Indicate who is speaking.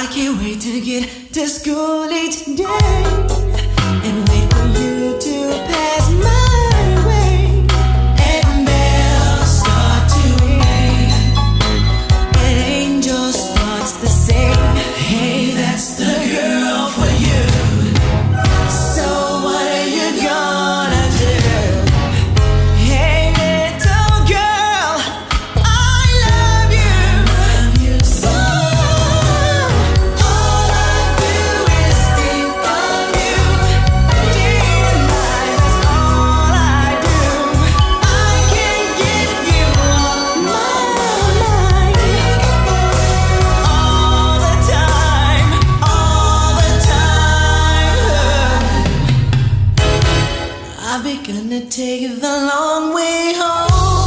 Speaker 1: I can't wait to get to school each day. And I'm gonna take the long way home.